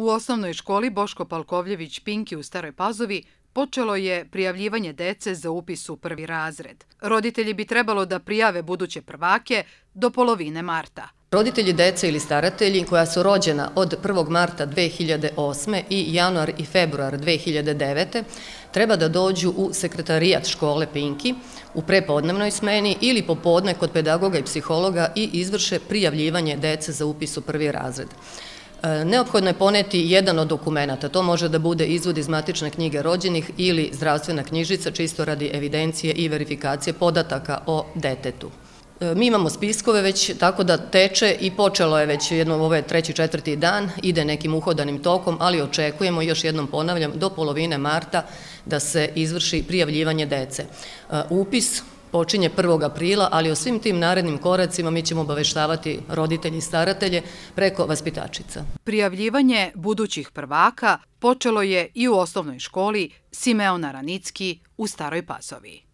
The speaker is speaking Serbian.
U osnovnoj školi Boško Palkovljević Pinki u Staroj Pazovi počelo je prijavljivanje dece za upis u prvi razred. Roditelji bi trebalo da prijave buduće prvake do polovine marta. Roditelji dece ili staratelji koja su rođena od 1. marta 2008. i januar i februar 2009. treba da dođu u sekretarijat škole Pinki u prepodnevnoj smeni ili popodne kod pedagoga i psihologa i izvrše prijavljivanje dece za upis u prvi razred. E, neophodno je poneti jedan od dokumenta, to može da bude izvod iz matične knjige rođenih ili zdravstvena knjižica čisto radi evidencije i verifikacije podataka o detetu. E, mi imamo spiskove već tako da teče i počelo je već jedno, ovo je treći, četvrti dan, ide nekim uhodanim tokom, ali očekujemo, još jednom ponavljam, do polovine marta da se izvrši prijavljivanje dece. E, upis počinje 1. aprila, ali o svim tim narednim koracima mi ćemo obaveštavati roditelji i staratelje preko vaspitačica. Prijavljivanje budućih prvaka počelo je i u osnovnoj školi Simeona Ranicki u Staroj Pasovi.